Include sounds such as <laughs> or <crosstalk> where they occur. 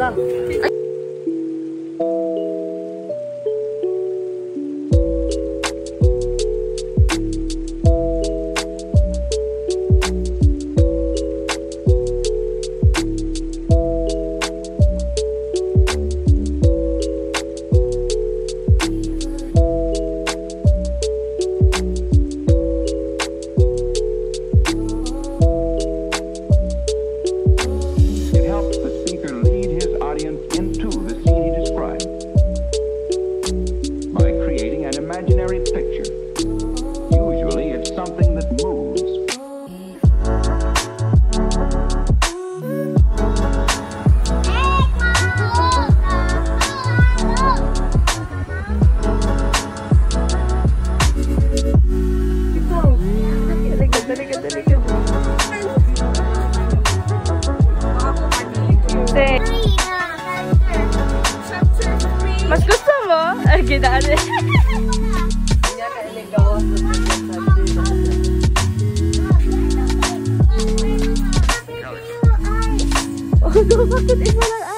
哎 Te, mas gusto mo? Ay, gidaan eh. <laughs> Oh, no, bakit iba lang